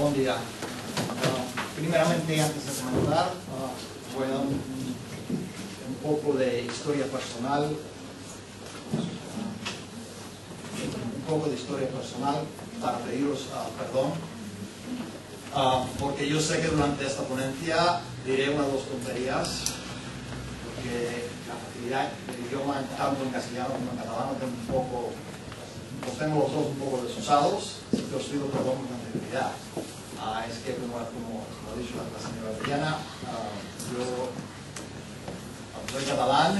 Buen día. Ah, primeramente, antes de comenzar, ah, voy a dar un, poco de historia personal. Un poco de historia personal para pediros ah, perdón. Ah, porque yo sé que durante esta ponencia diré una o dos tonterías, porque la facilidad del idioma, tanto en castellano como en catalán, tengo un poco, los tengo los dos un poco desusados, así os pido perdón Ah, es que, como, ha dicho la, señora Adriana, ah, yo soy catalán,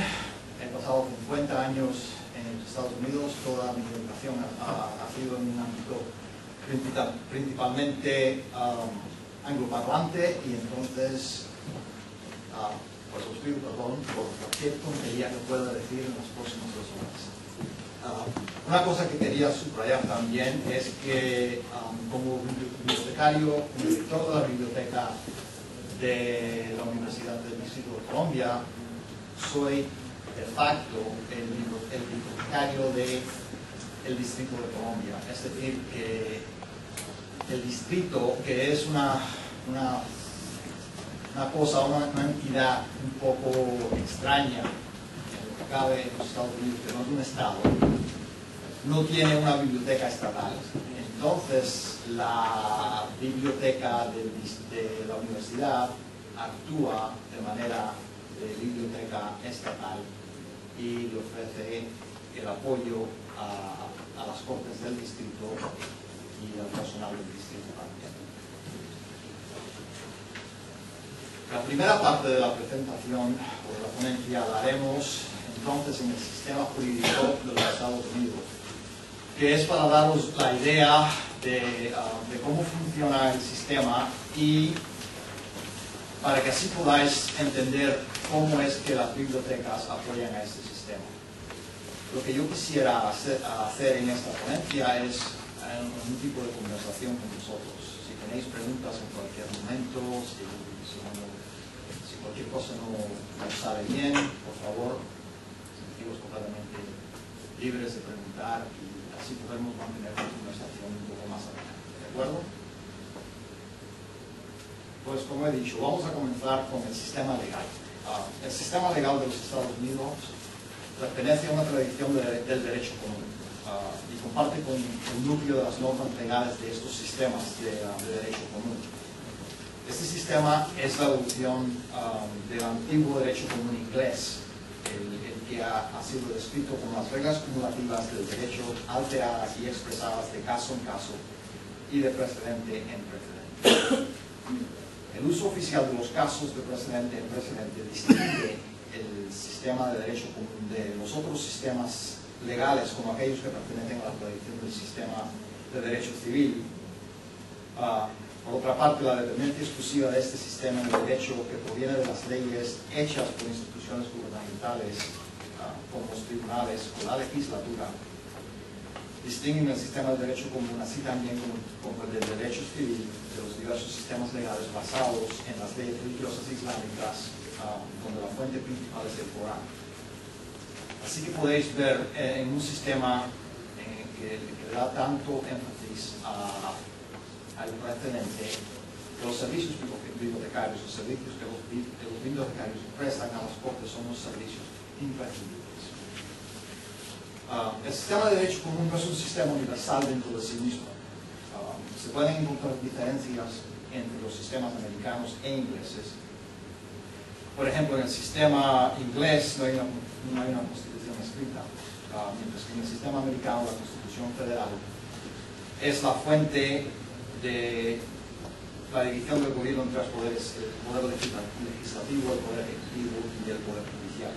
he pasado 50 años en los Estados Unidos, toda mi educación ha, sido en un ámbito principal- principalmente um, angloparlante y entonces pues os pido perdón por cualquier tontería que pueda decir en las próximas dos horas. Ah, una cosa que quería subrayar también es que um, como bibliotecario, como director de la biblioteca de la Universidad del Distrito de Colombia, soy de facto el, bibli- el bibliotecario de el Distrito de Colombia. Es decir, que el distrito, que es una, una, una cosa, una, entidad un poco extraña, cabe en los Estados Unidos, que no es un estado, no tiene una biblioteca estatal. Entonces, la biblioteca de la universidad actúa de manera de biblioteca estatal y le ofrece el apoyo a, a las cortes del distrito y al personal del distrito también. La primera parte de la presentación o de la ponencia la haremos entonces en el sistema jurídico de los Estados Unidos, que es para daros la idea de, ah, de cómo funciona el sistema y para que así podáis entender cómo es que las bibliotecas apoyan a este sistema. Lo que yo quisiera hacer, hacer en esta ponencia es eh, un tipo de conversación con vosotros. Si tenéis preguntas en cualquier momento, si, si si cualquier cosa no, no sale bien, por favor, completamente libres de preguntar y así podemos mantener la conversación un poco más adelante. ¿De acuerdo? Pues como he dicho, vamos a comenzar con el sistema legal. Ah, el sistema legal de los Estados Unidos pertenece a una tradición de- del derecho común ah, y comparte con el núcleo de las normas legales de estos sistemas de, ah, de derecho común. Este sistema es la evolución ah, del antiguo derecho común inglés, el que ha, ha sido descrito como las reglas cumulativas del derecho alteradas y expresadas de caso en caso y de precedente en precedente. El uso oficial de los casos de precedente en precedente distingue el sistema de derecho común de los otros sistemas legales, como aquellos que pertenecen a la tradición del sistema de derecho civil. Ah, por otra parte, la dependencia exclusiva de este sistema de derecho que proviene de las leyes hechas por instituciones gubernamentales, como los tribunales o la legislatura, distinguen el sistema de derecho común así también como, el del derecho civil de los diversos sistemas legales basados en las leyes religiosas islámicas, ah, donde la fuente principal es el Corán. Así que podéis ver eh, en un sistema el que, que da tanto énfasis al precedente los servicios bibli- bibliotecarios, los servicios que los, que los bibliotecarios prestan a las cortes son los servicios imprescindibles. Ah, el sistema de derecho común no es un sistema universal dentro de sí mismo. Ah, se pueden encontrar diferencias entre los sistemas americanos e ingleses. Por ejemplo, en el sistema inglés no hay una, no hay una constitución escrita, ah, mientras que en el sistema americano la constitución federal es la fuente de la división del gobierno en tres poderes, el poder legisla- legislativo, el poder ejecutivo y el poder judicial.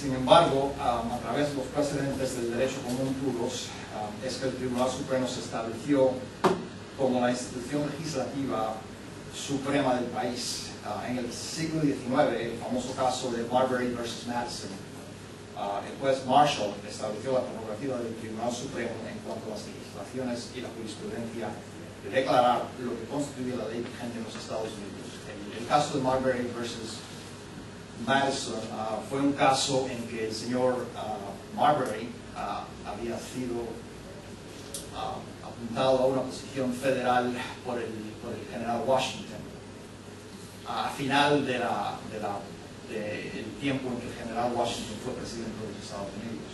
Sin embargo, um, a través de los precedentes del derecho común puros, um, es que el Tribunal Supremo se estableció como la institución legislativa suprema del país. Uh, en el siglo XIX, el famoso caso de Marbury versus Madison, uh, el juez Marshall estableció la prerrogativa del Tribunal Supremo en cuanto a las legislaciones y la jurisprudencia de declarar lo que constituye la ley vigente en los Estados Unidos. El, el caso de Marbury versus Madison ah, fue un caso en que el señor ah, Marbury ah, había sido apuntado a una posición federal por el, por el general Washington. A final de la, de la, del tiempo en que el general Washington fue presidente de los Estados Unidos.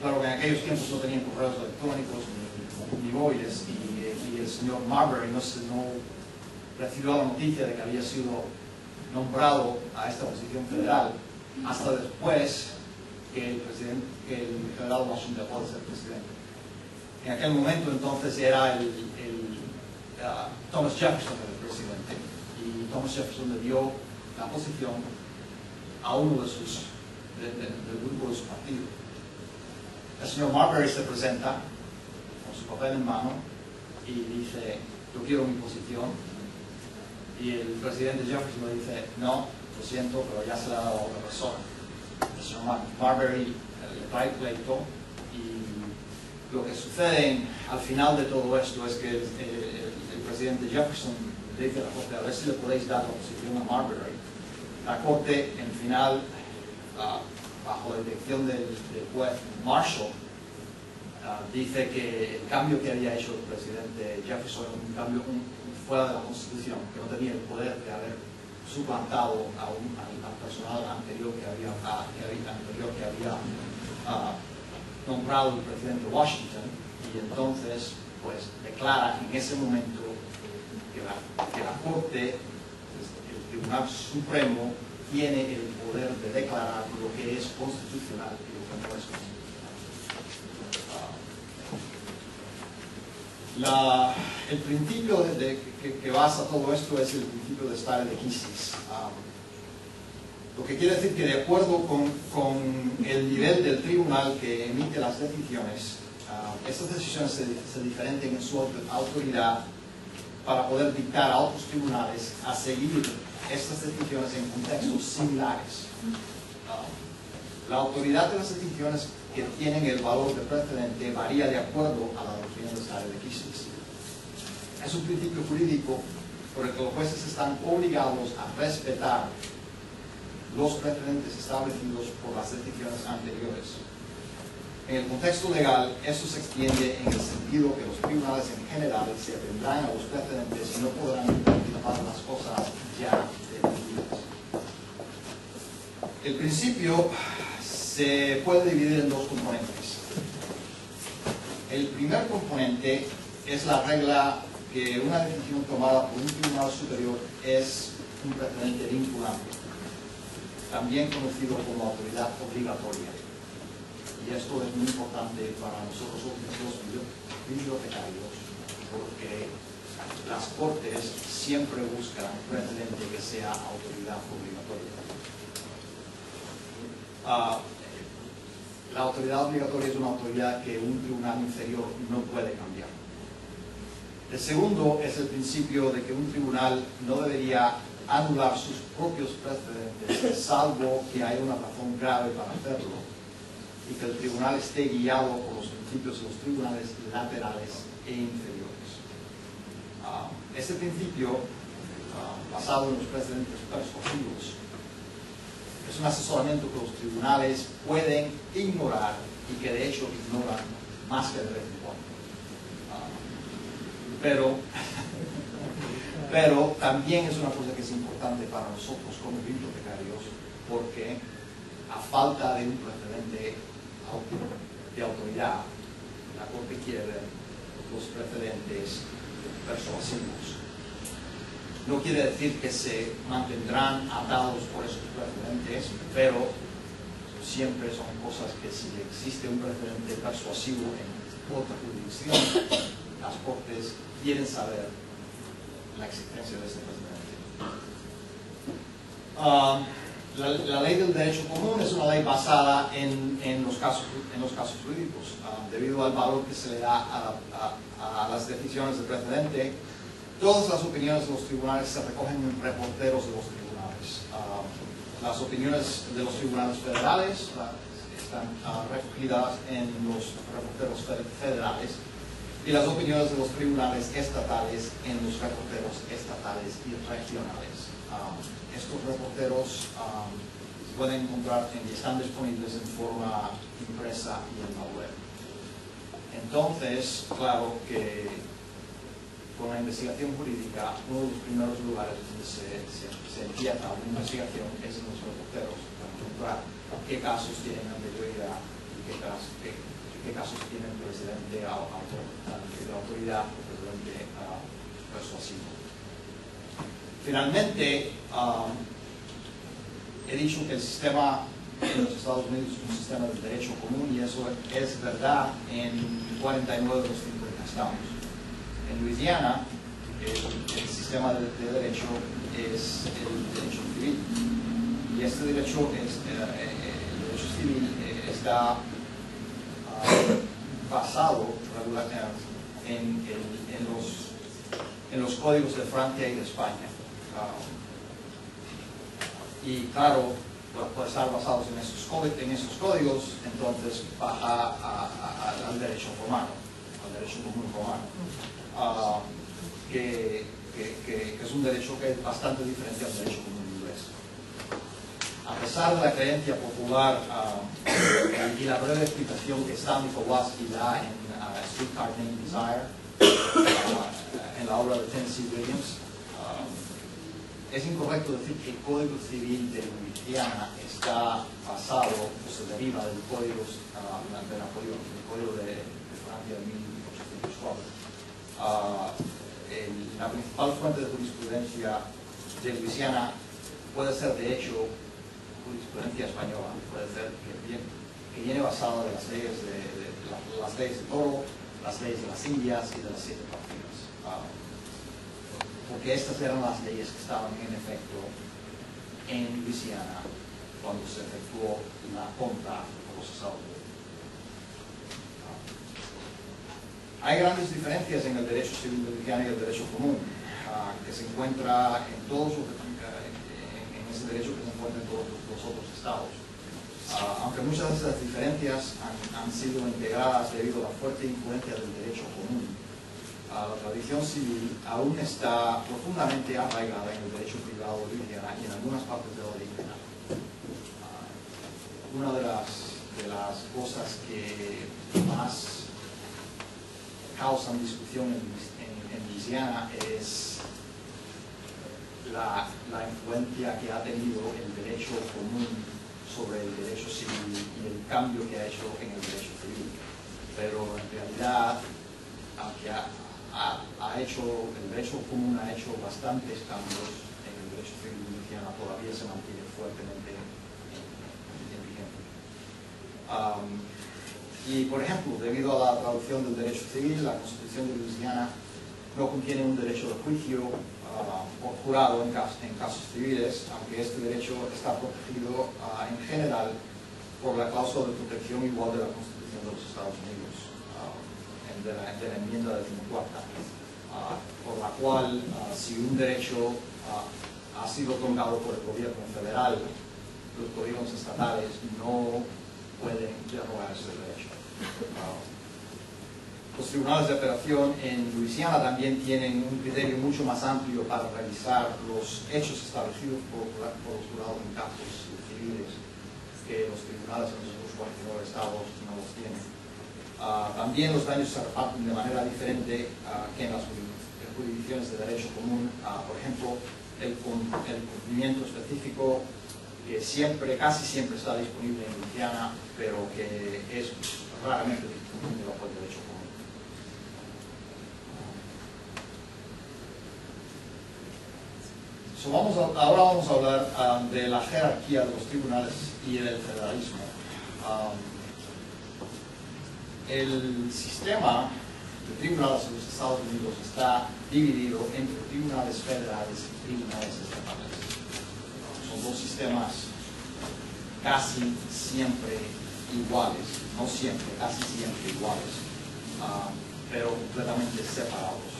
Claro que en aquellos tiempos no tenían correos electrónicos ni, ni móviles y, y, el señor Marbury no, no recibió la noticia de que había sido nombrado a esta posición federal hasta después que el, presidente, que el general Washington dejó de ser presidente. En aquel momento entonces era el, el uh, Thomas Jefferson el presidente y Thomas Jefferson le dio la posición a uno de sus, de, de, del grupo de su partido. El señor Marbury se presenta con su papel en mano y dice, yo quiero mi posición. Y el presidente Jefferson le dice, no, lo siento, pero ya se le ha dado otra persona. El señor Marbury le trae pleito y lo que sucede al final de todo esto es que el, el, el presidente Jefferson le dice a la Corte, a ver si le podéis dar la posición a Marbury. La Corte, en final, uh, bajo la dirección del, del juez Marshall, uh, dice que el cambio que había hecho el presidente Jefferson un cambio un, fuera de la Constitución, que no tenía el poder de haber suplantado a un, al, al, personal anterior que había, nombrado el presidente Washington y entonces pues declara en ese momento que la, que la Corte, el Tribunal Supremo, tiene el poder de declarar lo que es constitucional y lo que no es constitucional. La, el principio de, de, que, que, basa todo esto es el principio de stare decisis. Um, lo que quiere decir que de acuerdo con, con, el nivel del tribunal que emite las decisiones, uh, estas decisiones se, se diferencian en su autoridad para poder dictar a otros tribunales a seguir estas decisiones en contextos similares. Uh, la autoridad de las decisiones que tienen el valor de precedente varía de acuerdo a la doctrina de stare decisis. Es un principio jurídico por el que los jueces están obligados a respetar los precedentes establecidos por las decisiones anteriores. En el contexto legal, eso se extiende en el sentido que los tribunales en general se atendrán a los precedentes y no podrán interpretar las cosas ya definidas. El principio se puede dividir en dos componentes. El primer componente es la regla que una decisión tomada por un tribunal superior es un precedente vinculante, también conocido como autoridad obligatoria. Y esto es muy importante para nosotros los bibliotecarios, porque las cortes siempre buscan un precedente que sea autoridad obligatoria. Uh, la autoridad obligatoria es una autoridad que un tribunal inferior no puede cambiar. El segundo es el principio de que un tribunal no debería anular sus propios precedentes, salvo que haya una razón grave para hacerlo, y que el tribunal esté guiado por los principios de los tribunales laterales e inferiores. Uh, este principio, uh, basado en los precedentes persuasivos, es un asesoramiento que los tribunales pueden ignorar y que de hecho ignoran más que de vez en cuando. Uh, pero, pero también es una cosa que es importante para nosotros como bibliotecarios porque a falta de un precedente de autoridad, la Corte quiere los precedentes persuasivos no quiere decir que se mantendrán atados por esos precedentes, pero siempre son cosas que si existe un precedente persuasivo en otra jurisdicción, las cortes quieren saber la existencia de ese precedente. Uh, la, ley del derecho común es una ley basada en, en, los, casos, en los casos jurídicos, uh, debido al valor que se le da a, a, a las decisiones de precedente Todas las opiniones de los tribunales se recogen en reporteros de los tribunales. Uh, las opiniones de los tribunales federales uh, están uh, recogidas en los reporteros federales y las opiniones de los tribunales estatales en los reporteros estatales y regionales. estos reporteros se pueden encontrar y están disponibles en forma impresa y en la web. Entonces, claro que con la investigación jurídica, uno de los primeros lugares donde se, se, se empieza una investigación es en los reporteros, para encontrar qué casos tienen anterioridad y qué, casos, tienen precedente a, a, de autoridad o precedente persuasivo. Finalmente, um, he dicho que el sistema en los Estados Unidos es un sistema de derecho común y eso es verdad en 49 de los 50 estados. En Luisiana, el, sistema de, de, derecho es el derecho civil. Y este derecho, es, eh, el derecho civil eh, está uh, basado en, en, los, en los códigos de Francia y de España. Uh, y claro, por estar basados en esos, códigos, entonces baja al derecho romano, al derecho común romano, uh, que, que, que, es un derecho que es bastante diferente al derecho común inglés. A pesar de la creencia popular uh, y la breve explicación que Stanley Kowalski da en uh, Streetcar Named Desire, en la obra de Tennessee Williams, es incorrecto decir que el Código Civil de Luisiana está basado o se deriva del Código, uh, del Código de, de Francia de 1804. La principal fuente de jurisprudencia de Luisiana puede ser, de hecho, jurisprudencia española, puede ser que viene, basada de las leyes de, de, las leyes de Toro, las leyes de las Indias y de las siete partidas. Uh, porque estas eran las leyes que estaban en efecto en Luisiana cuando se efectuó la compra de los Estados Hay grandes diferencias en el derecho civil Luisiana y el derecho común, uh, que se encuentra en todos en, ese derecho que se encuentra en todos los, otros estados. Uh, aunque muchas de esas diferencias han, han sido integradas debido a la fuerte influencia del derecho común la tradición civil aún está profundamente arraigada en el derecho privado luisiana y en algunas partes de la ley penal. Uh, una de las, de las cosas que más causan discusión en, en, en Luisiana es la, la, influencia que ha tenido el derecho común sobre el derecho civil y el cambio que ha hecho en el derecho civil. Pero en realidad, aunque ha, ha, hecho, el derecho común ha hecho bastantes cambios en el derecho civil luisiana, todavía se mantiene fuertemente en, en vigente. Um, y, por ejemplo, debido a la traducción del derecho civil, la Constitución de Luisiana no contiene un derecho de juicio uh, jurado en, en casos civiles, aunque este derecho está protegido uh, en general por la cláusula de protección igual de la Constitución de los Estados Unidos de la, de la enmienda decimocuarta, uh, por la cual si un derecho ha sido otorgado por el gobierno federal, los gobiernos estatales no pueden derogar ese derecho. Los tribunales de apelación en Luisiana también tienen un criterio mucho más amplio para revisar los hechos establecidos por, por los jurados en casos civiles que los tribunales en los otros 49 estados no los tienen. Uh, también los daños se reparten de manera diferente uh, que en las jurisdicciones de derecho común. Uh, por ejemplo, el, el, cumplimiento específico que siempre, casi siempre está disponible en Luisiana, pero que es raramente el derecho común. Ahora vamos a hablar um, de la jerarquía de los tribunales y del federalismo. Um, el sistema de tribunales en los Estados Unidos está dividido entre tribunales federales y tribunales estatales. Son dos sistemas casi siempre iguales, no siempre, casi siempre iguales, uh, pero completamente separados.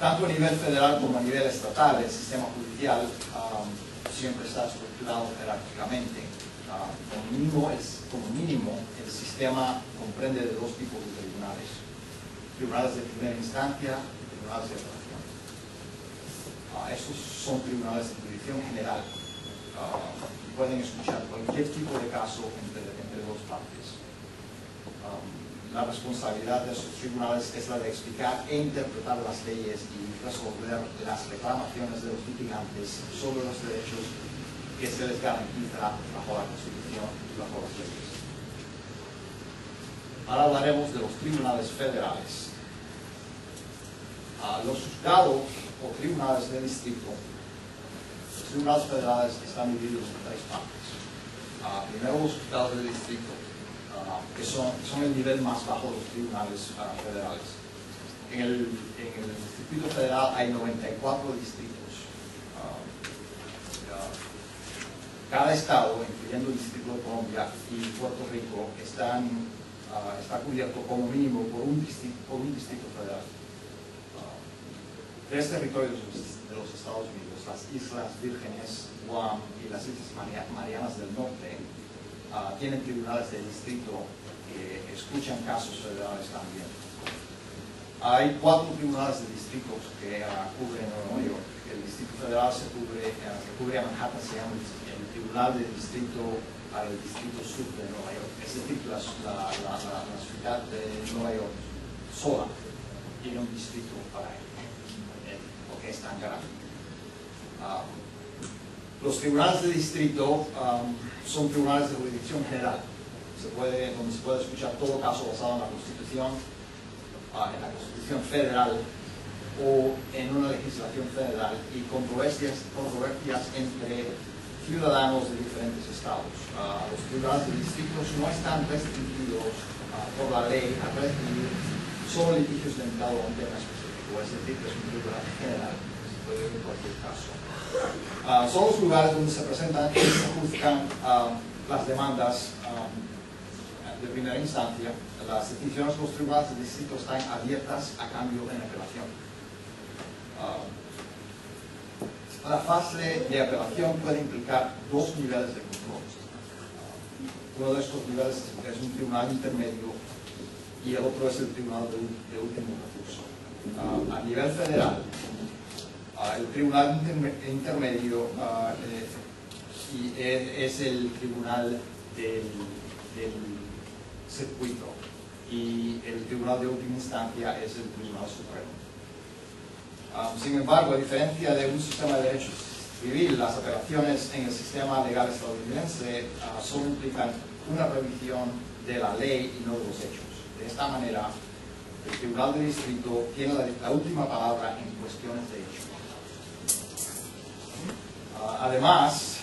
Tanto a nivel federal como a nivel estatal, el sistema judicial um, siempre está estructurado jerárquicamente. Uh, como, mínimo, es, como mínimo, el sistema comprende de dos tipos de tribunales. Tribunales de primera instancia y tribunales de apelación. Uh, estos son tribunales de jurisdicción general. Uh, pueden escuchar cualquier tipo de caso entre, entre dos partes. Um, la responsabilidad de esos tribunales es la de explicar e interpretar las leyes y resolver las reclamaciones de los litigantes sobre los derechos que se les garantiza bajo la Constitución y bajo las leyes. Ahora hablaremos de los tribunales federales. Ah, los juzgados o tribunales de distrito, tribunales federales están divididos en tres partes. Ah, primero los juzgados de distrito, ah, que son, son el nivel más bajo de los tribunales federales. En el, en el Distrito Federal hay 94 distritos. cada estado, incluyendo el Distrito de Colombia y Puerto Rico, están, está cubierto como mínimo por un distrito, por un distrito federal tres territorios de los Estados Unidos, las Islas Vírgenes, Guam y las Islas Marianas del Norte, ah, tienen tribunales de distrito que escuchan casos federales también. Hay cuatro tribunales de distrito que uh, cubren Nueva York. El Distrito Federal se cubre, uh, se cubre a Manhattan, se llama el Tribunal de Distrito para el Distrito Sur de Nueva York. Es decir, la, la, la, ciudad de Nueva York sola tiene un distrito para él es tan grande. Ah, los tribunales de distrito um, son tribunales de jurisdicción general, se puede, donde se puede escuchar todo caso basado en la Constitución, uh, en la Constitución federal o en una legislación federal y controversias, controversias entre ciudadanos de diferentes estados. Uh, los tribunales de distritos no están restringidos por la ley a recibir solo litigios limitados a un tema específico es decir, que es un tribunal general, se puede ver en cualquier caso. Uh, son los lugares donde se presentan y se juzgan uh, las demandas um, de primera instancia. Las decisiones de los tribunales de distrito están abiertas a cambio en apelación. Uh, la fase de apelación puede implicar dos niveles de control. Uno de estos niveles es un tribunal intermedio y el otro es el tribunal de, de último recurso. Ah, a nivel federal, ah, el tribunal intermedio ah, eh, es, el tribunal del, circuito y el tribunal de última instancia es el tribunal supremo. sin embargo, a diferencia de un sistema de derechos civil, las operaciones en el sistema legal estadounidense solo implican una revisión de la ley y no de los hechos. De esta manera, el Tribunal de Distrito tiene la, última palabra en cuestiones de hecho. Además,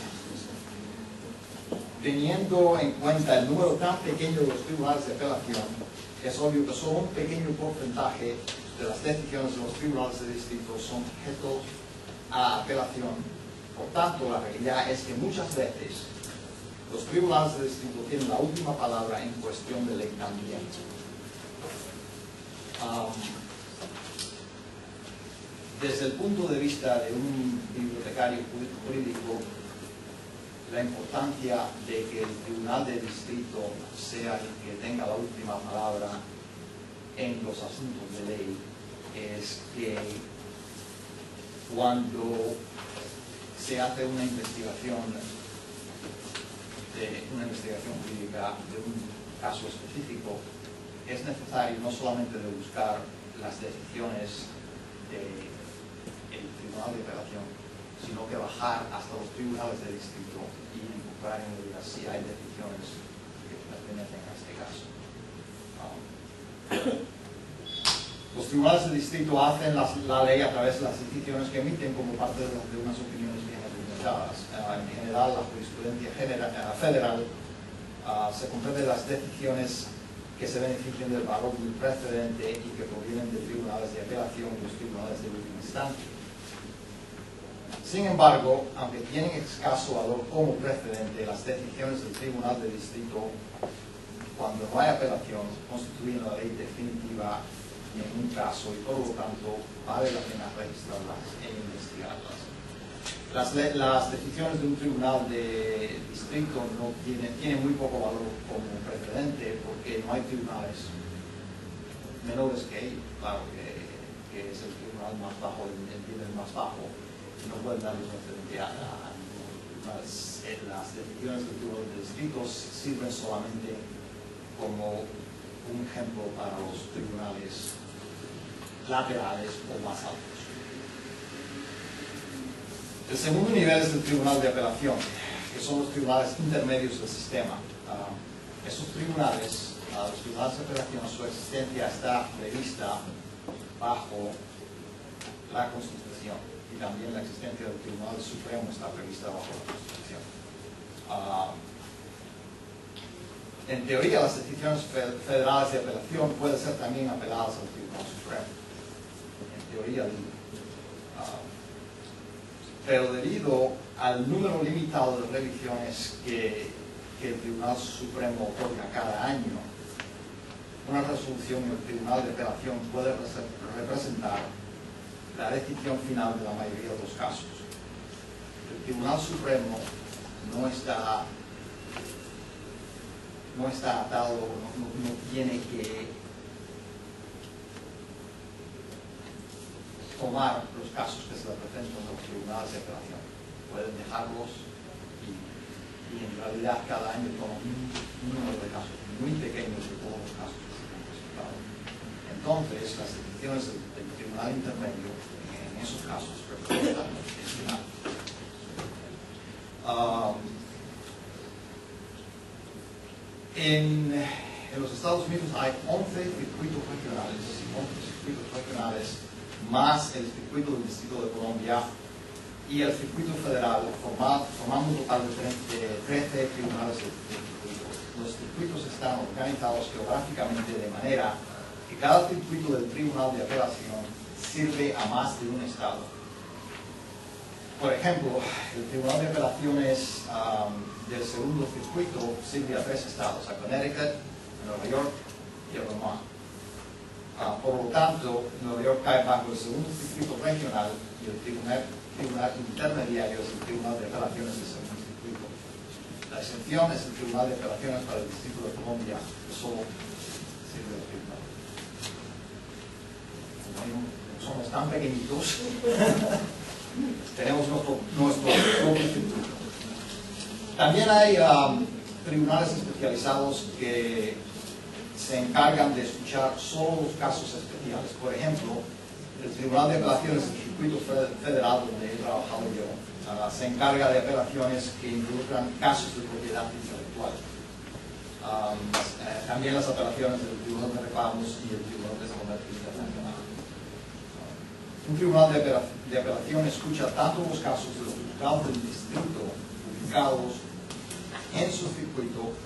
teniendo en cuenta el número tan pequeño de los tribunales de apelación, es obvio que solo un pequeño porcentaje de las decisiones de los tribunales de distrito son objetos a apelación. Por tanto, la realidad es que muchas veces los tribunales de distrito tienen la última palabra en cuestión de ley también. Um, desde el punto de vista de un bibliotecario jurídico, la importancia de que el tribunal de distrito sea el que tenga la última palabra en los asuntos de ley es que cuando se hace una investigación de una investigación jurídica de un caso específico es necesario no solamente de buscar las decisiones del Tribunal de Apelación, sino que bajar hasta los tribunales de distrito y buscar en realidad si hay decisiones que pertenecen a este caso. Um, los tribunales de distrito hacen la, ley a través de las decisiones que emiten como parte de, unas opiniones bien argumentadas. Uh, en general, la jurisprudencia uh, federal uh, se comprende las decisiones que se benefician del valor del precedente y que provienen de tribunales de apelación y los tribunales de última instancia. Sin embargo, aunque tienen escaso valor como precedente, las decisiones del tribunal de distrito, cuando no hay apelación, constituyen la ley definitiva en un caso y por lo tanto vale la pena registrarlas e investigarlas. Las, decisiones de un tribunal de distrito no tienen, muy poco valor como precedente porque no hay tribunales menores que ellos, claro, que, es el tribunal más bajo, el, nivel más bajo, no pueden darles precedente a, las, las, decisiones del tribunal de distrito sirven solamente como un ejemplo para los tribunales laterales o más altos. El segundo nivel es el tribunal de apelación, que son los tribunales intermedios del sistema. Uh, esos tribunales, uh, los tribunales de apelación, su existencia está prevista bajo la Constitución y también la existencia del Tribunal Supremo está prevista bajo la Constitución. Uh, en teoría, las decisiones federales de apelación pueden ser también apeladas al Tribunal Supremo. En teoría, pero debido al número limitado de revisiones que, que, el Tribunal Supremo otorga cada año, una resolución del Tribunal de Apelación puede representar la decisión final de la mayoría de los casos. El Tribunal Supremo no está, no está atado, no, no tiene que tomar los casos que se le presentan a los tribunales de apelación. Pueden dejarlos y, y, en realidad cada año toman un, número de casos muy pequeños de todos los casos que se han presentado. Entonces, las decisiones del, tribunal intermedio en esos casos. Um, en, en los Estados Unidos hay 11 circuitos regionales, 11 circuitos regionales más el circuito del Distrito de Colombia y el circuito federal, formando un total de 13 tribunales de, circuito. Los circuitos están organizados geográficamente de manera que cada circuito del tribunal de apelación sirve a más de un estado. Por ejemplo, el tribunal de apelaciones um, del segundo circuito sirve a tres estados, a Connecticut, Nueva York y a Vermont. Uh, por lo tanto, Nueva York cae bajo el segundo circuito regional y el tribunal, tribunal intermediario es el Tribunal de Apelaciones del segundo circuito. La excepción es el Tribunal de Apelaciones para el Distrito de Colombia, que solo sirve al tribunal. Como somos tan pequeñitos, tenemos nuestro, propio circuito. También hay um, tribunales especializados que se encargan de escuchar solo los casos especiales. Por ejemplo, el Tribunal de Apelaciones del Circuito Federal, donde he trabajado yo, uh, se encarga de apelaciones que involucran casos de propiedad intelectual. Um, eh, también las apelaciones del Tribunal de Reclamos y el Tribunal de Comercio Internacional. Un Tribunal de, apela de Apelación escucha tanto los casos de los juzgados del distrito publicados en su circuito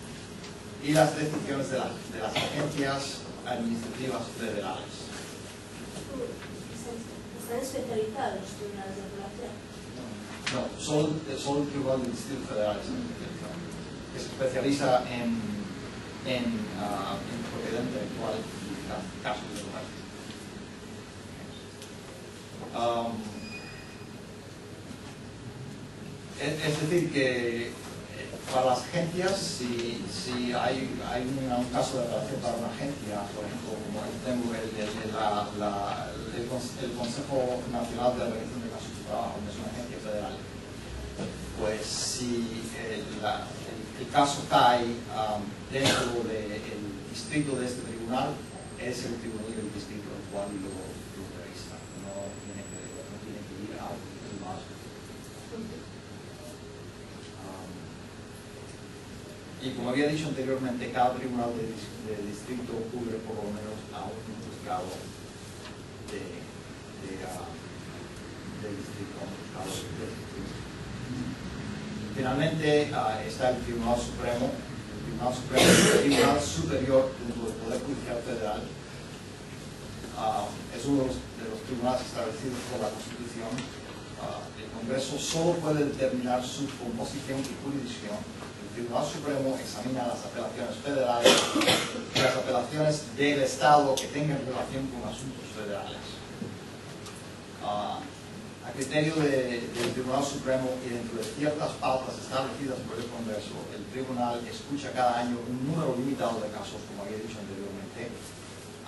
y las decisiones de, la, de las agencias administrativas federales. ¿Están especializados los tribunales de apelación? No, solo, solo el Tribunal del Distrito Federal es especializado, que se especializa en, en, uh, en propiedad intelectual y casos de. Um, es, decir, que para las agencias, si, hay, un, caso de apelación para una agencia, por ejemplo, como tengo el, la, el, Consejo Nacional de Revisión de Casos de Trabajo, que es una agencia federal, pues si el, la, el caso cae um, dentro del distrito de este tribunal, es el tribunal del distrito el cual lo, lo revisa, no tiene que, no tiene que ir al tribunal. Y como había dicho anteriormente, cada tribunal de, de distrito cubre por lo menos a un juzgado de, del distrito. Finalmente uh, está el Tribunal Supremo. El Tribunal Supremo es el Tribunal Superior dentro del Poder Judicial Federal. Uh, es uno de los, tribunales establecidos por la Constitución. el Congreso solo puede determinar su composición y jurisdicción Tribunal Supremo examina las apelaciones federales y las apelaciones del Estado que tengan relación con asuntos federales. Uh, a criterio de, del Tribunal Supremo y dentro de ciertas pautas establecidas por el Congreso, el Tribunal escucha cada año un número limitado de casos, como había dicho anteriormente,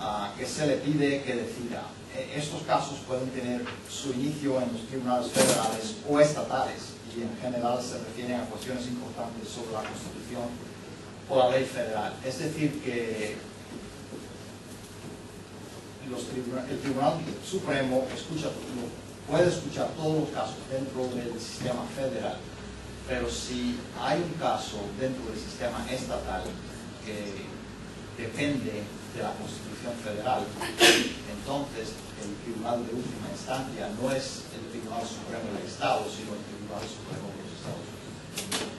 uh, que se le pide que decida. E, estos casos pueden tener su inicio en los tribunales federales o estatales y en general se refieren a cuestiones importantes sobre la Constitución o la ley federal. Es decir, que el Tribunal Supremo escucha, puede escuchar todos los casos dentro del sistema federal, pero si hay un caso dentro del sistema estatal que depende de la Constitución Federal, entonces el Tribunal de Última Instancia no es el Tribunal Supremo del Estado, sino el Tribunal De los Estados Unidos.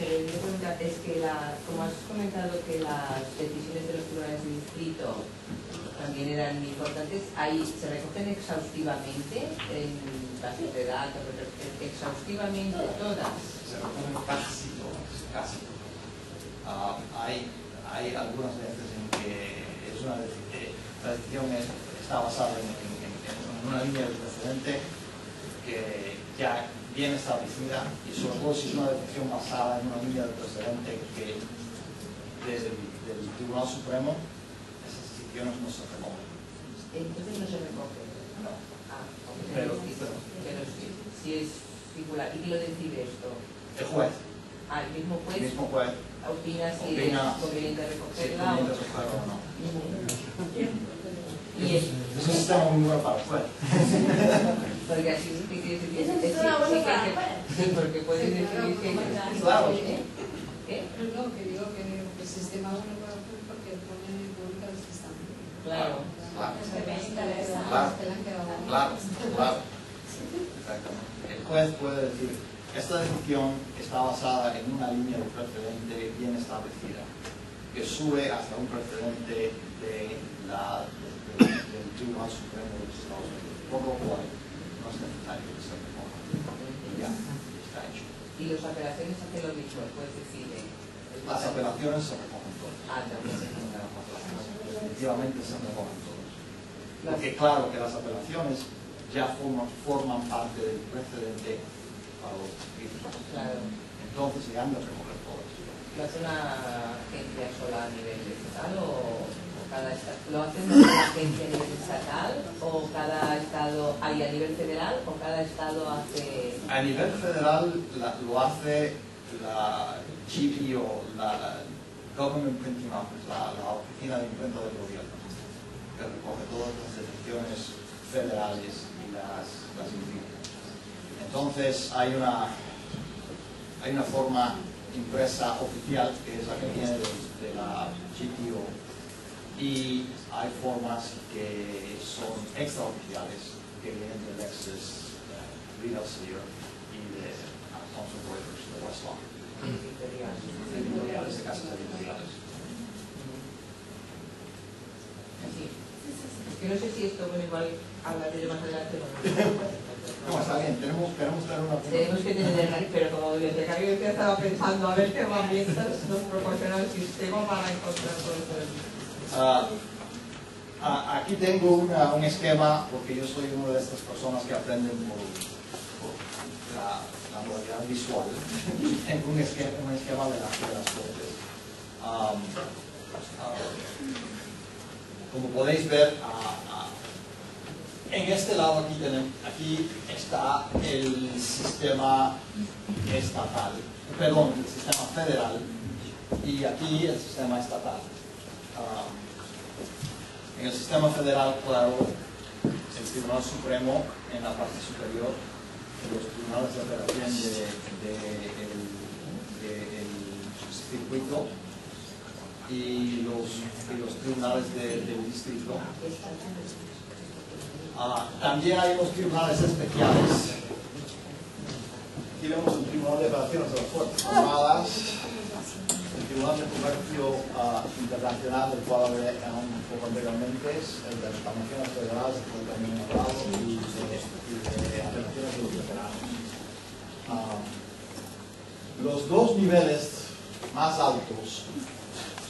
Pero mi pregunta es que, la, como has comentado que las decisiones de los tribunales de distrito también eran importantes, ahí se recogen exhaustivamente en la sociedad, exhaustivamente todas. se recogen casi todas, casi todas. Ah, hay, hay algunas veces en que es una deci- eh, la decisión es- está basada en- en- en una línea de precedente que ya bien establecida y sobre todo si es una decisión basada en una línea de precedente que desde el del Tribunal Supremo esas decisiones no se recogen. Entonces no se recoge. No. Ah. Pero- pero, pero si, si es singular. ¿Y quién lo decide esto? El juez, Ah, el mismo el juez mismo juez, opina si Opina es conveniente si recogerla o conviene recogerlo o no. Y es, Es un sistema muy bueno para el juez. porque así sí que quiere decir que es porque puede decidir que Claro. ¿Eh? ¿Eh? No, no, que digo que el sistema uno para el porque ponen en cuenta los que están. Claro. Claro. Claro, claro. Exactamente. El juez puede decir, esta decisión está basada en una línea de precedente bien establecida, que sube hasta un precedente de la, de- de- del Tribunal Supremo de los Estados Unidos, por lo cual es necesario que se recoja. Y ya, está hecho. Y las apelaciones hacen lo mismo, el juez decide. Las apelaciones se recogen todas. Ah, también se recogen. Definitivamente se recogen todas. Porque claro que las apelaciones ya forman, forman parte del precedente para los. Claro. Entonces se han de recoger todas. ¿Lo hace una agencia sola a nivel estatal o, o? ¿Lo hace una agencia a nivel estatal o cada estado, ahí a nivel federal o cada estado hace... A nivel federal la- lo hace la GPO, la Government Printing Office, la, la oficina de imprenta del gobierno, que recoge todas las decisiones federales y las, las. Entonces hay una, hay una forma impresa oficial que es la que viene de, de la GPO y hay formas que son extraoficiales que vienen Lexus, uh, Reed Elsevier y de Thomson Reuters, de Westlaw, editorial? editoriales de casas editoriales. Sí. No sé si esto, bueno, igual hablaré más adelante no. No, está bien, tenemos, queremos tener una Tenemos que tener, pero como bibliotecario yo estaba pensando a ver qué herramientas nos proporciona el sistema para encontrar todo esto. Ah, aquí tengo un esquema, porque yo soy una de estas personas que aprenden por, la, modalidad visual. tengo un esquema, de, las- de como podéis ver, en este lado aquí, tenemos, aquí está el sistema estatal, perdón, el sistema federal y aquí el sistema estatal. En el sistema federal, claro, el Tribunal Supremo en la parte superior, los tribunales de apelación de, de de el circuito y los, tribunales de- del distrito. Ah, también hay unos tribunales especiales. Aquí vemos el Tribunal de Apelaciones de las Fuerzas Armadas, Tribunal de Comercio ah, Internacional, del cual hablé un poco anteriormente, es el de reclamaciones federales, del también hablado, y de, y de los veteranos. Ah, los dos niveles más altos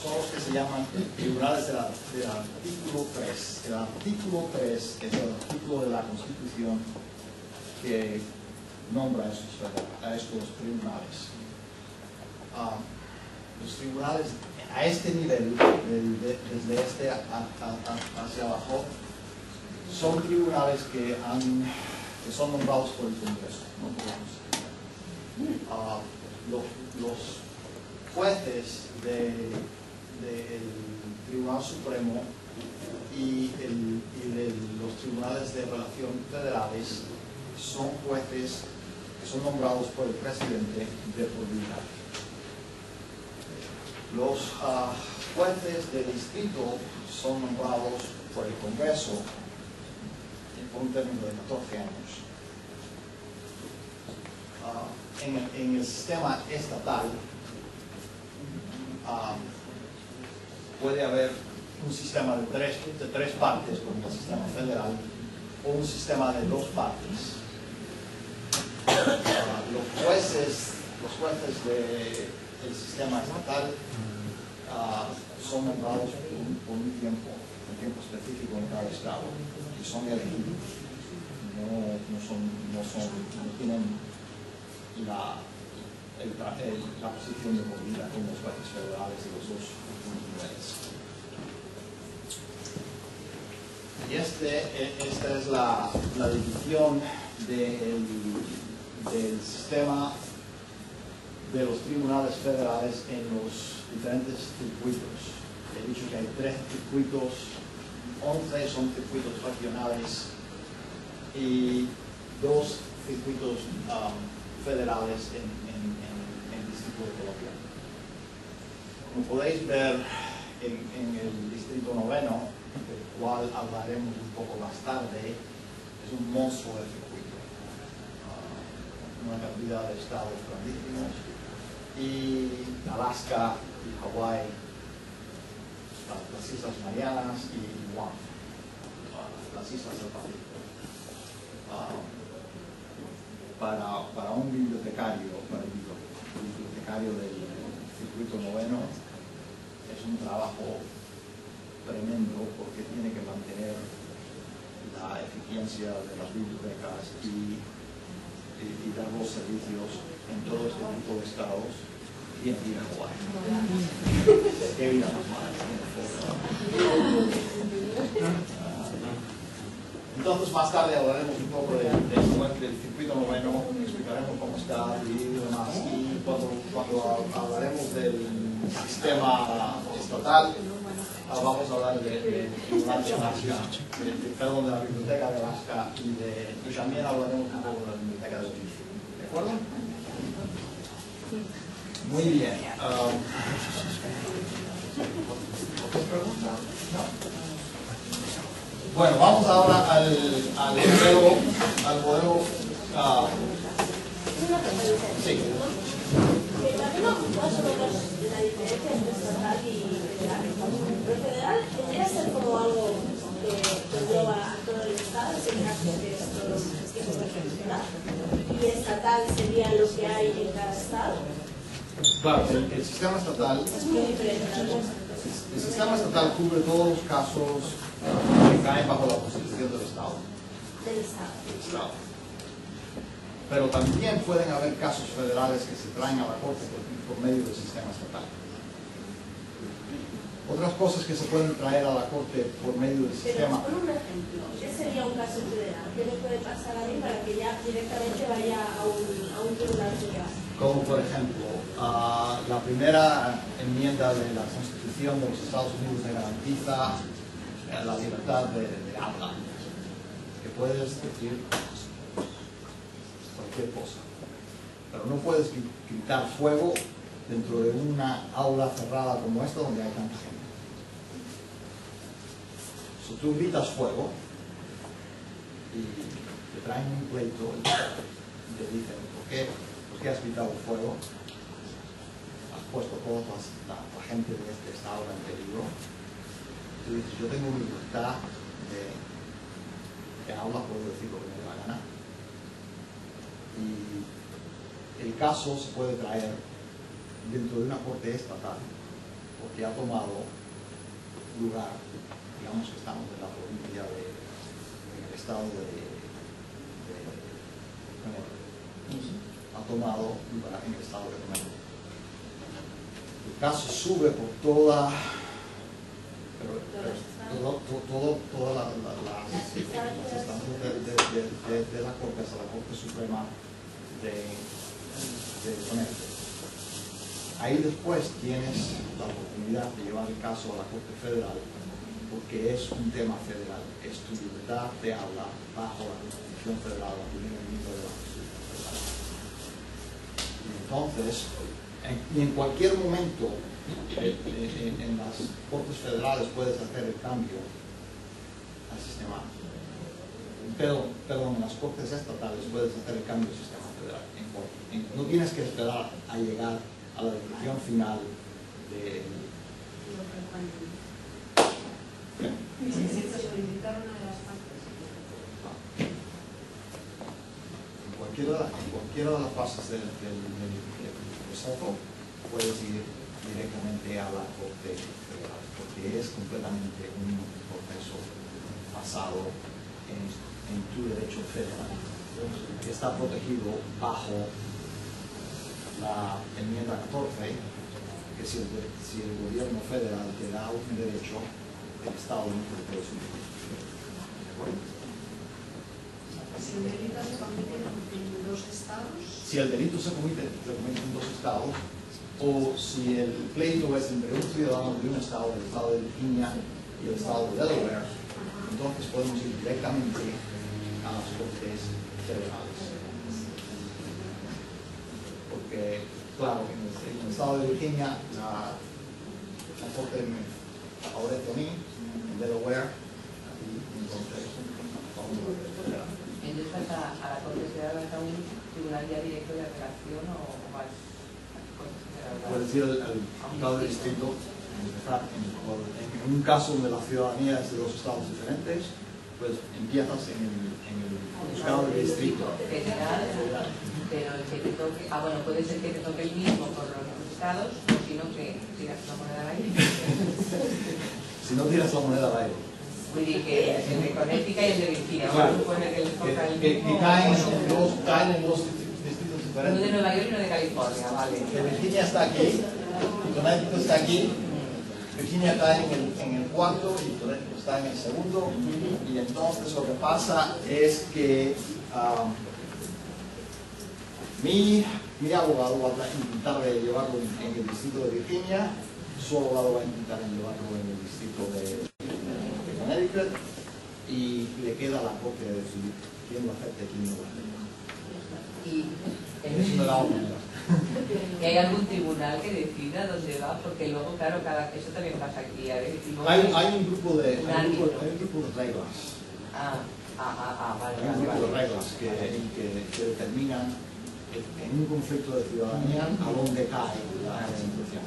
son los que se llaman tribunales del artículo 3. El artículo 3 es el artículo de la Constitución que nombra a estos, a estos tribunales. Ah, los tribunales a este nivel, desde este hacia abajo, son tribunales que, son nombrados por el Congreso. Ah, los, jueces de del Tribunal Supremo y, de los tribunales de relación federales son jueces que son nombrados por el presidente de por. Los ah, jueces de distrito son nombrados por el Congreso por un término de 14 años. Ah, en, el, sistema estatal ah, puede haber un sistema de tres, de tres partes, como el sistema federal, o un sistema de dos partes. Los jueces, los jueces del sistema estatal ah, son nombrados por un, por un tiempo, un tiempo específico en cada estado, y son elegidos. No, no son, no son, no tienen la, el el- la posición de movida como los jueces federales de los dos niveles. Y este, e- esta es la, la división del, del sistema de los tribunales federales en los diferentes circuitos. He dicho que hay tres circuitos, 11 son circuitos regionales y dos circuitos um, federales en, en, en, en el Distrito de Colombia. Como podéis ver en, el Distrito Noveno, del cual hablaremos un poco más tarde, es un monstruo de circuito. Uh, una cantidad de estados grandísimos y Alaska y Hawái, la- las Islas Marianas y Guam, las Islas del Pacífico. Uh, para, para un bibliotecario, para el bibli- bibliotecario del circuito noveno, es un trabajo tremendo porque tiene que mantener la eficiencia de las bibliotecas y, y, y dar los servicios en todo este tipo de estados y en más mala. Entonces más tarde hablaremos un poco de- de- del circuito noveno, explicaremos cómo está dividido y demás. Y cuando, cuando hablaremos del sistema estatal, ah, vamos a hablar de, Tribunal de Alaska, de- perdón, de la Biblioteca de Alaska y, de, y también hablaremos un poco de la Biblioteca de Origen. ¿De acuerdo? Muy bien. Um, ¿Otras preguntas? No. Bueno, vamos ahora al, al modelo, al modelo, ah, pregunta. sí, Que también más o menos la diferencia entre estatal y federal. Pero federal tendría que ser como algo que que engloba a todo el estado, en el caso de estos tipos de federal. Y estatal sería lo que hay en cada estado. claro, el, el sistema estatal, Es muy diferente. ¿no? el sistema estatal cubre todos los casos que caen bajo la constitución del Estado. Del estado. del Estado. Pero también pueden haber casos federales que se traen a la Corte por, por medio del sistema estatal. Otras cosas que se pueden traer a la Corte por medio del Pero sistema. con un ejemplo, ¿qué sería un caso federal? ¿Qué me puede pasar a mí para que ya directamente vaya a un, a un tribunal federal? como por ejemplo ah, la primera enmienda de la Constitución de los Estados Unidos que garantiza la libertad de, de habla, que puedes decir cualquier cosa, pero no puedes gritar fuego dentro de una aula cerrada como esta donde hay tanta gente. Si tú gritas fuego y te traen un pleito y te dicen, ¿por qué, por qué has gritado fuego? Has puesto toda la, gente de este estado en peligro. Tú dices, yo tengo libertad de, de habla, puedo decir lo que me dé la gana. Y el caso se puede traer dentro de una corte estatal, porque ha tomado lugar, digamos que estamos en la provincia de, en el estado de, de ha tomado lugar en el estado de. El caso sube por toda, pero, pero todo, todo, toda la, la, de- de la Corte hasta la Corte Suprema de, de. Ahí después tienes la oportunidad de llevar el caso a la Corte Federal porque es un tema federal, es tu libertad de hablar bajo la Constitución Federal, la de la Constitución Federal. Y entonces, en- en cualquier momento eh, eh, en, las Cortes Federales puedes hacer el cambio al sistema. Pero, perdón, en las Cortes Estatales puedes hacer el cambio al sistema. No tienes que esperar a llegar a la decisión final de, en cualquiera, en cualquiera de las fases del, del- proceso puedes ir directamente a la Corte Federal, porque es completamente un proceso basado en, tu derecho federal, está protegido bajo la enmienda 14, que si el, si el gobierno federal te da un derecho, el Estado no te lo puede suprimir. ¿De acuerdo? Si el delito se comete en dos estados, si el delito se comete, se comete en dos estados, o si el pleito es entre un ciudadano de un estado, el estado de Virginia y el estado de Delaware, entonces podemos ir directamente a las cortes Porque, claro, en el, en el estado de Virginia, la, la corte me favorece a mí, en Delaware, y federal. Entonces a, a la Corte Federal un tribunal ya directo de apelación o, o vas a la Corte Federal. puedes ir al, al juzgado de distrito, en, en un caso donde la ciudadanía es de dos estados diferentes, pues empiezas en el, en el juzgado de distrito. Federal, pero el que te toque, ah bueno, puede ser que te toque el mismo por los dos estados, o si no que tiras una moneda al aire. Si no tiras la moneda al aire. A decir que el de Connecticut y el de Virginia, Claro. que Que, que- caen, en dos, caen en dos distritos Uno de diferentes. Nueva York y uno de California, vale. Que Virginia está aquí, Connecticut está aquí, Virginia está en el, en el cuarto y Connecticut está en el segundo. Y entonces lo que pasa es que um, mi, mi abogado va a intentar de llevarlo en, en el distrito de Virginia, su abogado va a intentar llevarlo en el distrito de, de Connecticut y le queda la corte de decidir quién lo acepta y quién no lo acepta. Y, Es una ¿Y hay algún tribunal que decida dónde va? Porque luego, claro, cada, eso también pasa aquí. A ver, Hay, hay un grupo de, Un hay un grupo, hay un grupo de reglas Ah, ah, ah, vale, Hay un vale, grupo de reglas que, que, que determinan en un conflicto de ciudadanía a dónde cae la situación.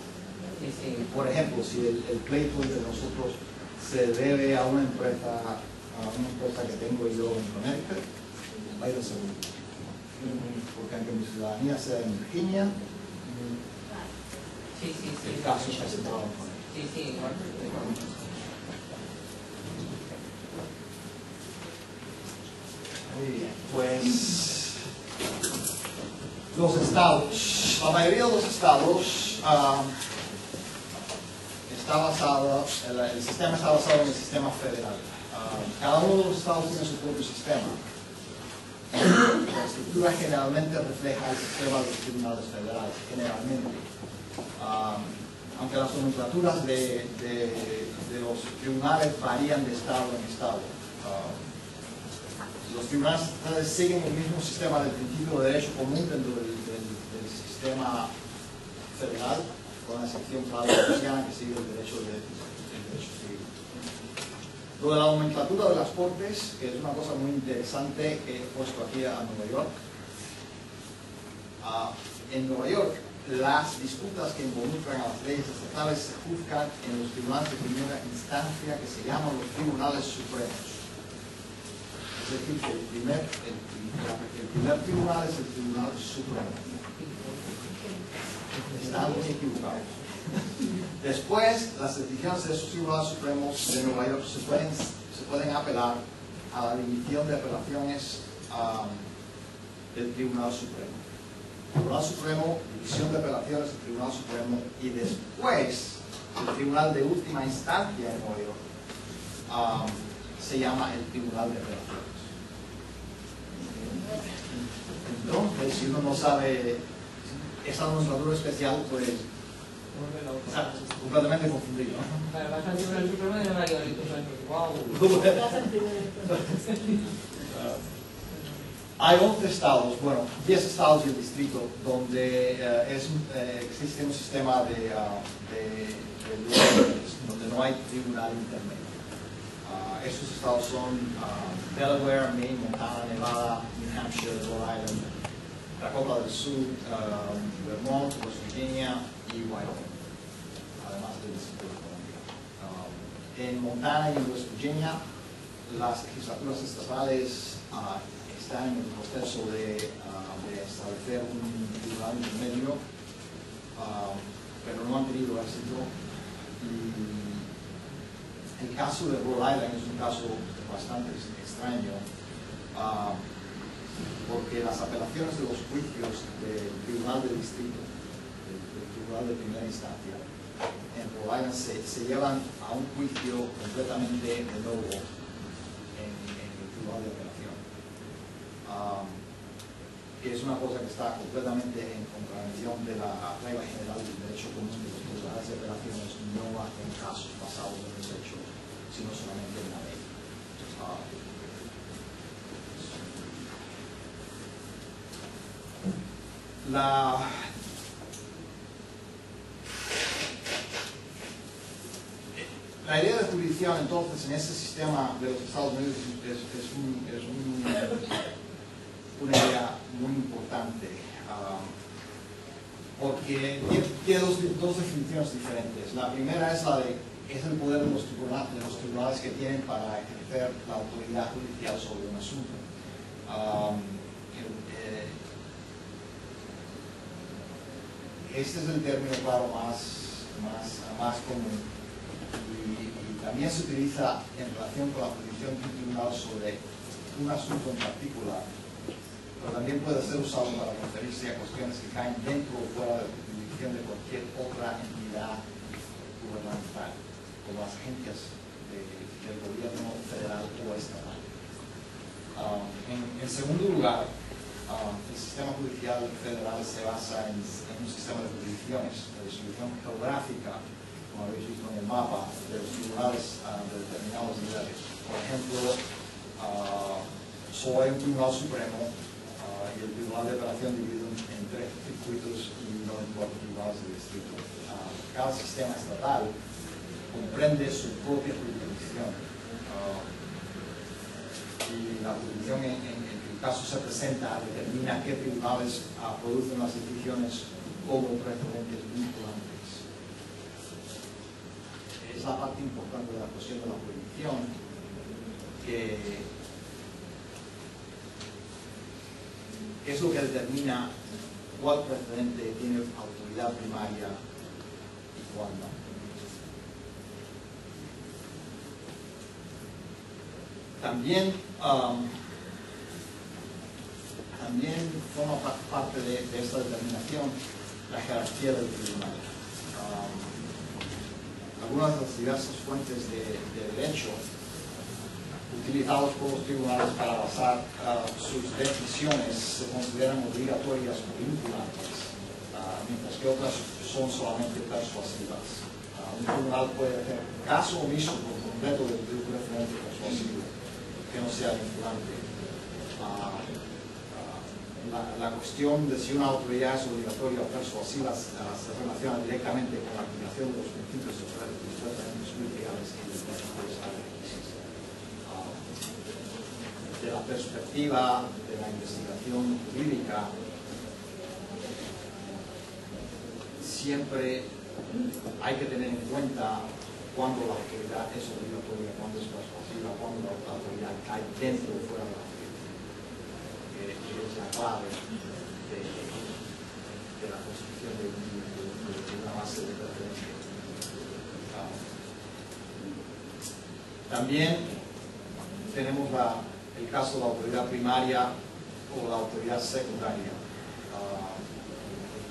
Sí, sí. Por ejemplo, si el, el pleito entre nosotros se debe a una empresa, a una empresa que tengo yo en Connecticut, va a ir al segundo. Porque aunque mi ciudadanía sea en Virginia, Sí, sí, sí. el caso en Connecticut. Sí, sí. Muy bien, pues los estados, la mayoría de los estados ah, está basado, el, el sistema está basado en el sistema federal. Ah, cada uno de los estados tiene su propio sistema. La estructura generalmente refleja el sistema de los tribunales federales, generalmente. Ah, aunque las nomenclaturas de, los tribunales varían de estado en estado. Ah, los tribunales siguen el mismo sistema del principio de derecho común dentro del, sistema federal, con la excepción, cristiana que sigue el derecho, de. Lo de la nomenclatura de las cortes, es una cosa muy interesante que he puesto aquí a Nueva York. Ah, en Nueva York, las disputas que involucran a las leyes estatales se juzgan en los tribunales de primera instancia que se llaman los tribunales supremos. Es decir, que el primer, tribunal es el Tribunal Supremo. Están equivocados. Después, las decisiones de esos tribunales supremos de Nueva York se pueden, se pueden apelar a la división de apelaciones del Tribunal Supremo. Tribunal Supremo, División de Apelaciones del Tribunal Supremo y después el Tribunal de Última Instancia en Nueva York se llama el Tribunal de Apelaciones. Entonces, si uno no sabe esa nomenclatura especial, pues. O sea, completamente confundido. Vas de wow. Hay 11 estados, bueno, 10 estados y el distrito, donde eh, es, eh, existe un sistema de, ah, de, donde no hay tribunal intermedio. Ah, esos estados son ah, Delaware, Maine, Montana, Nevada, New Hampshire, Rhode Island, Dakota del Sur, Vermont, West Virginia y Wyoming, además del distrito de Columbia. Ah, en Montana y en West Virginia, las legislaturas estatales ah, están en el proceso de, ah, establecer un tribunal intermedio, ah, pero no han tenido éxito. El caso de Rhode Island es un caso bastante extraño, porque las apelaciones de los juicios del tribunal de distrito, tribunal de primera instancia, en Rhode se, se llevan a un juicio completamente de nuevo en, en el tribunal de apelación. Ah, que es una cosa que está completamente en contravención de la regla general del derecho común de los tribunales de apelaciones no hacen casos basados en el derecho, sino solamente en la ley. Ah, la La idea de jurisdicción, entonces, en ese sistema de los Estados Unidos es, es un- es un- una idea muy importante, ah, porque tiene, dos, definiciones diferentes. La primera es la de, es el poder de los, tribunales, que tienen para ejercer la autoridad judicial sobre un asunto. El- eh, este es el término, claro, más común y, también se utiliza en relación con la jurisdicción de un tribunal sobre un asunto en particular, pero también puede ser usado para referirse a cuestiones que caen dentro o fuera de la jurisdicción de cualquier otra entidad gubernamental, como las agencias de- del gobierno federal o estatal. Um, en, en segundo lugar, um, el sistema judicial federal se basa en, en un sistema de jurisdicciones, de distribución geográfica, como habéis visto en el mapa, de los tribunales ah, de determinados niveles. Por ejemplo, ah, solo hay un tribunal supremo ah, y el tribunal de apelación dividido en, en tres circuitos y 94 tribunales de distrito. Ah, cada sistema estatal comprende su propia jurisdicción. Y la jurisdicción en, en- en que el caso se presenta determina qué tribunales producen las decisiones como precedentes vinculantes. Es la parte importante de la cuestión de la jurisdicción que es lo que determina cuál precedente tiene autoridad primaria y cuál no. También, um, también forma pa- parte de, de esta determinación la jerarquía del tribunal. Um, algunas de las diversas fuentes de, de derecho utilizados por los tribunales para basar ah, sus decisiones se consideran obligatorias o vinculantes, ah, mientras que otras son solamente persuasivas. Ah, un tribunal puede hacer caso omiso por completo de un referente persuasivo que no sea vinculante. La, cuestión de si una autoridad es obligatoria o persuasiva se relaciona directamente con la aplicación de los principios judiciales y del derecho de la perspectiva de la investigación jurídica, siempre hay que tener en cuenta cuándo la autoridad es obligatoria, cuándo es persuasiva, cuándo la autoridad cae dentro o fuera de la que es la clave de, de la construcción de, de- una base de referencia. También tenemos la- el caso de la autoridad primaria o la autoridad secundaria. Ah,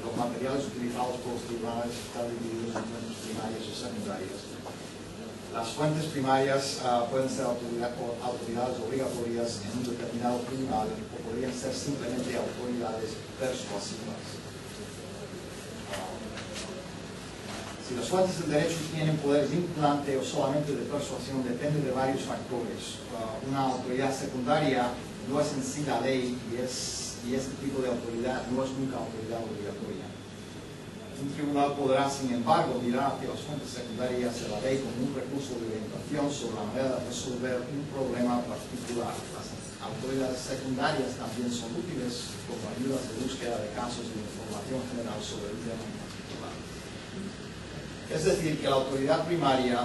los materiales utilizados por los tribunales están divididos en primarias o secundarias. Las fuentes primarias ah, pueden ser autoridades obligatorias en un determinado tribunal o podrían ser simplemente autoridades persuasivas. Ah, Si las fuentes del derecho tienen poder vinculante o solamente de persuasión depende de varios factores. Uh, una autoridad secundaria no es en sí la ley y este tipo de autoridad no es nunca autoridad obligatoria. Un tribunal podrá, sin embargo, mirar hacia las fuentes secundarias de la ley como un recurso de orientación sobre la manera de resolver un problema particular. Las autoridades secundarias también son útiles como ayudas de búsqueda de casos de información general sobre el tema en particular. Es decir, que la autoridad primaria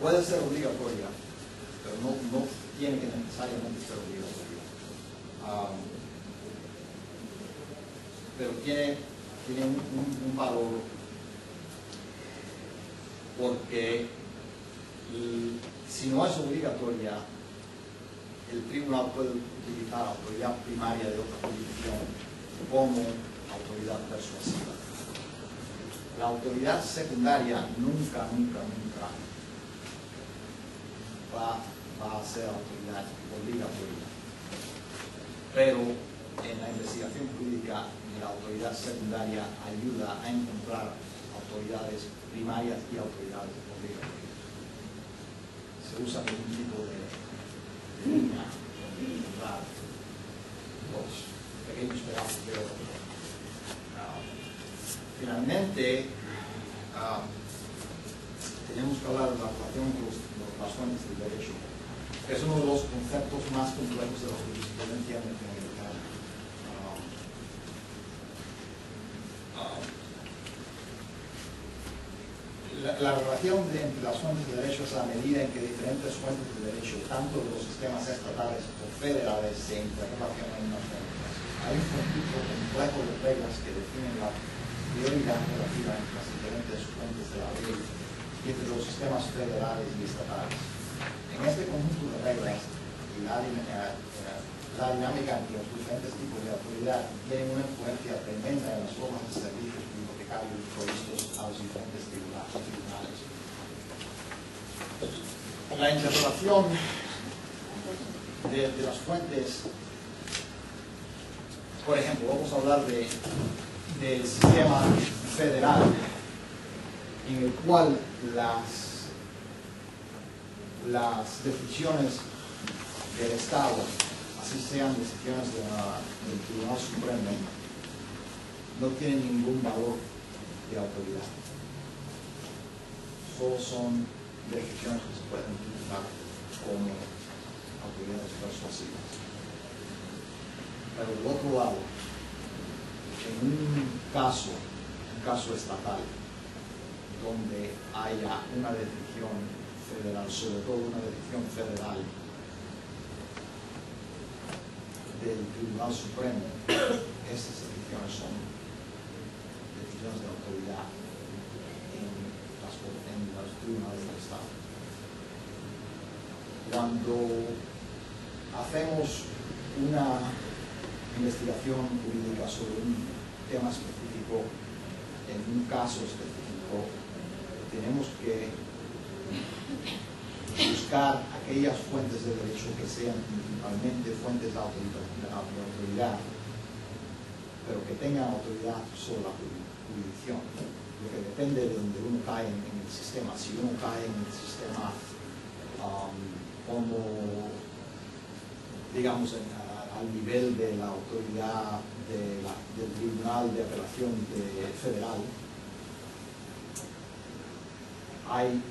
puede ser obligatoria, pero no, no tiene que necesariamente ser obligatoria. Um, pero tiene, tiene un, valor porque si no es obligatoria, el tribunal puede utilizar autoridad primaria de otra jurisdicción como autoridad persuasiva. La autoridad secundaria nunca, nunca, nunca va, va a ser autoridad obligatoria. Pero en la investigación jurídica, la autoridad secundaria ayuda a encontrar autoridades primarias y autoridades obligatorias. Se usa como un tipo de línea para encontrar los pequeños pedazos de oro. Ah, Finalmente, ah, tenemos que hablar de la relación entre los- los- del derecho, es uno de los conceptos más complejos de la jurisprudencia norteamericana. La, la relación entre las fuentes de derecho es la medida en que diferentes fuentes de derecho, tanto de los sistemas estatales o federales, se interrelacionan unas con otras. Hay un conjunto complejo de reglas que definen la prioridad relativa entre las diferentes fuentes de la ley y entre los sistemas federales y estatales. En este conjunto de reglas, la, din- la dinámica entre los diferentes tipos de autoridad tiene una influencia tremenda en las formas de servicios a los diferentes tribuna- tribunales. La interrelación de, de las fuentes, por ejemplo, vamos a hablar de, del sistema federal, en el cual las, las decisiones del Estado, así sean decisiones de la- del Tribunal Supremo, no tienen ningún valor de autoridad. Solo son decisiones que se pueden utilizar como autoridades persuasivas. Pero del otro lado, en un caso, un caso estatal, donde haya una decisión federal, sobre todo una decisión federal del Tribunal Supremo, estas decisiones son en, las, los tribunales del Estado. Cuando hacemos una investigación jurídica sobre un tema específico, en un caso específico, tenemos que buscar aquellas fuentes de derecho que sean principalmente fuentes de autoridad, pero que tengan autoridad sobre la juri- jurisdicción, lo que depende de donde uno cae en, el sistema. Si uno cae en el sistema um, como, digamos, al nivel de la autoridad del Tribunal de Apelación de- Federal, hay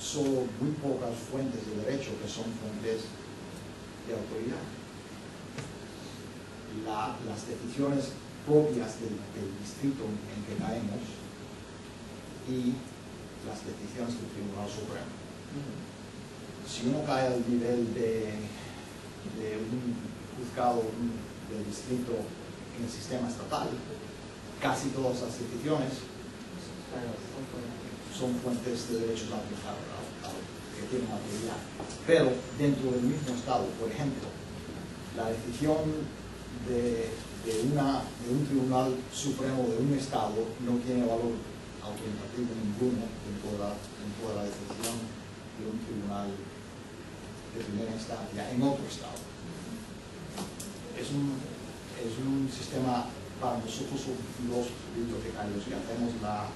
solo muy pocas fuentes de derecho que son fuentes de autoridad. La- las decisiones propias del, distrito en que caemos y las decisiones del Tribunal Supremo. Si uno cae al nivel de, un juzgado del distrito en el sistema estatal, casi todas las Claro, son fuentes de derechos a- a- a- que tienen autoridad. Pero dentro del mismo Estado, por ejemplo, la decisión de, de un tribunal supremo de un Estado no tiene valor autoritativo ninguno dentro de la, dentro de la decisión de un tribunal de primera instancia en otro Estado. Es un, es un sistema para nosotros los bibliotecarios que hacemos la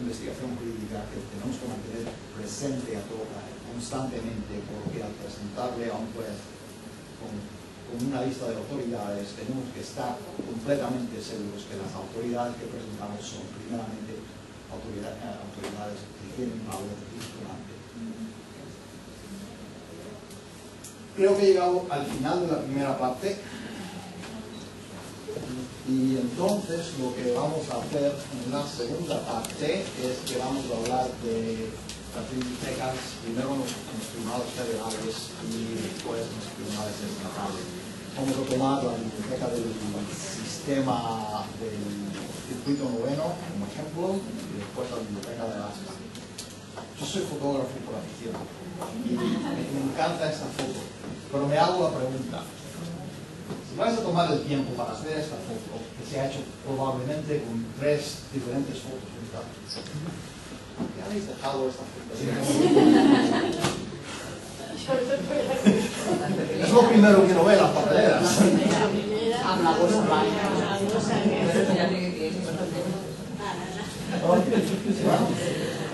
investigación jurídica que tenemos que mantener presente a toda, constantemente porque al presentarle a un juez con una lista de autoridades tenemos que estar completamente seguros que las autoridades que presentamos son primeramente autoridad- eh, autoridades que tienen valor vinculante. Creo que he llegado al final de la primera parte y entonces lo que vamos a hacer en la segunda parte es que vamos a hablar de bibliotecas, primero en los, en los tribunales federales y después en los tribunales estatales. Vamos a tomar la biblioteca del sistema del circuito noveno como ejemplo y después la biblioteca de Alaska. Yo soy fotógrafo por afición y me encanta esta foto, pero me hago la pregunta, si vais a tomar el tiempo para hacer esta foto, que se ha hecho probablemente con tres diferentes fotos juntas, ¿por qué habéis dejado esta foto? Es lo primero que no ve las papeleras. La primera. Habla vos, habla. Pero ya me viene, bueno, Ok, bueno,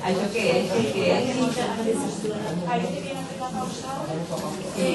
Això què és? Què és? Parece que causado. Sí.